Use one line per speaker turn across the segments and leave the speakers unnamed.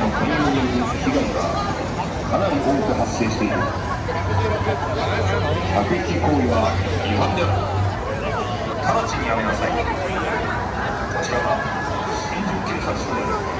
の転用による被害がかなり多く発生している。悪役行為は違反である直ちにやめなさい。こちらは新宿警察署で。あ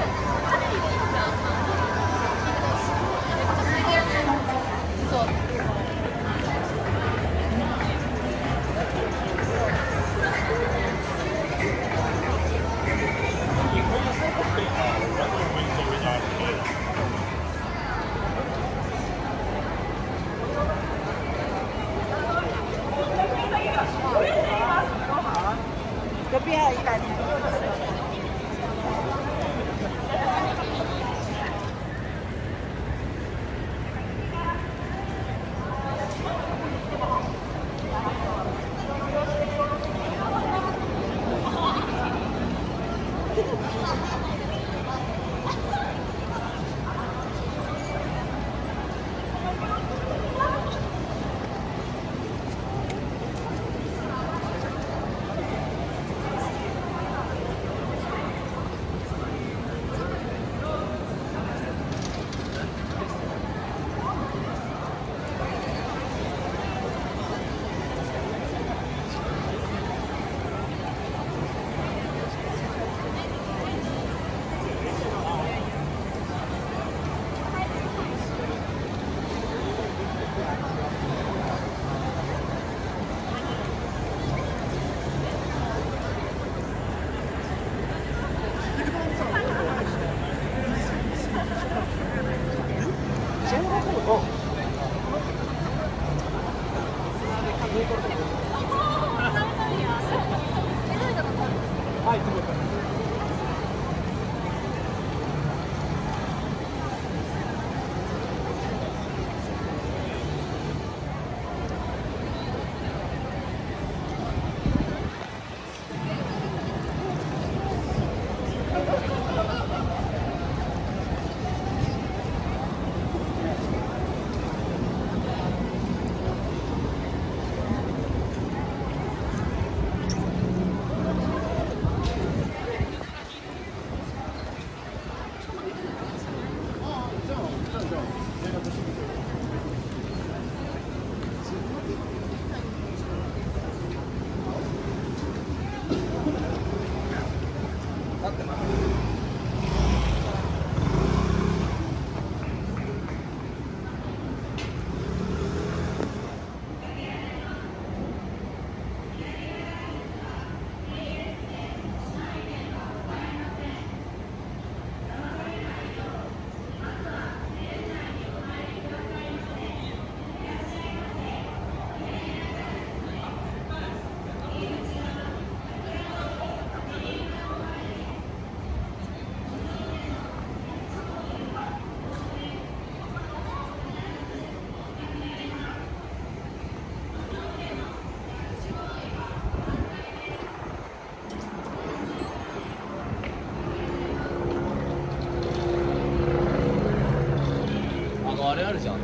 あるじゃん。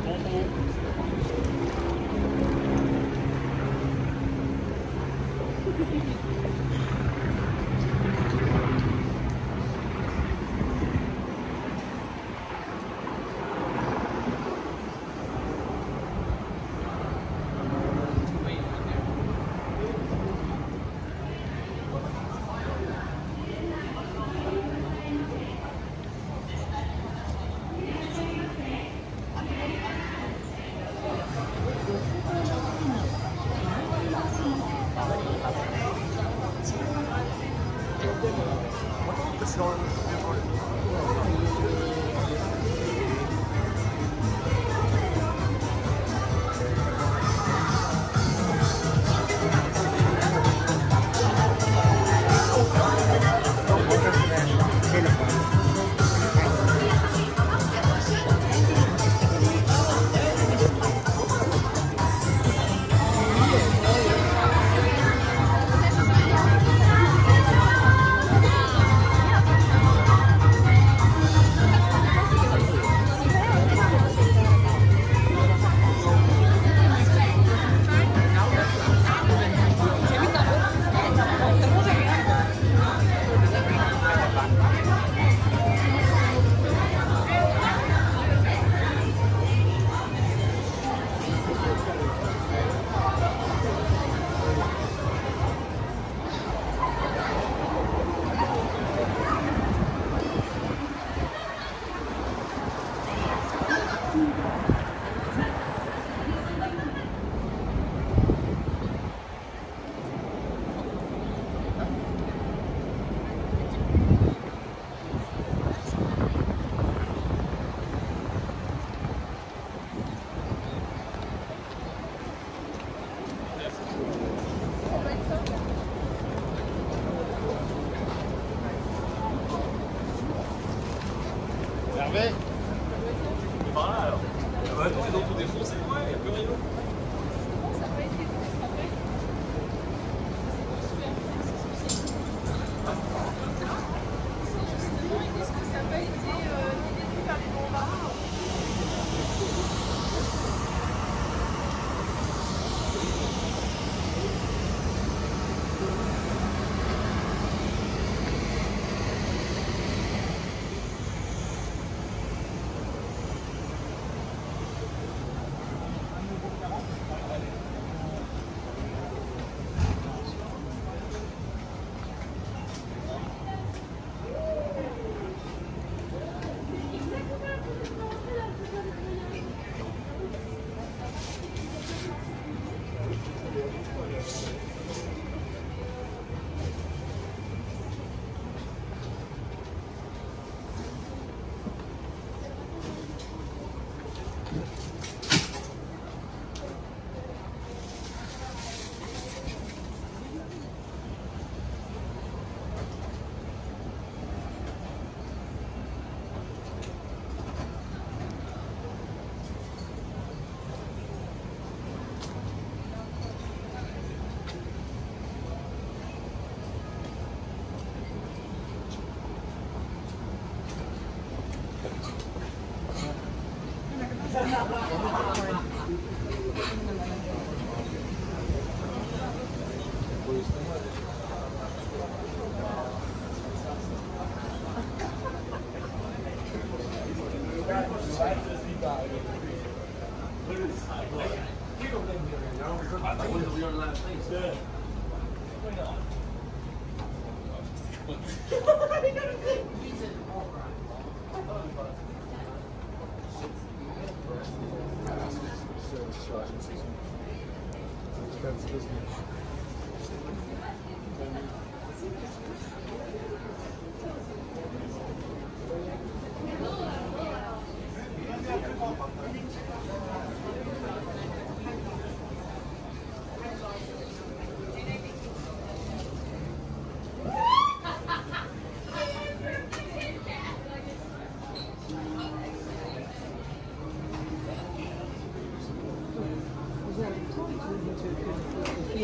Sorry,
Flera.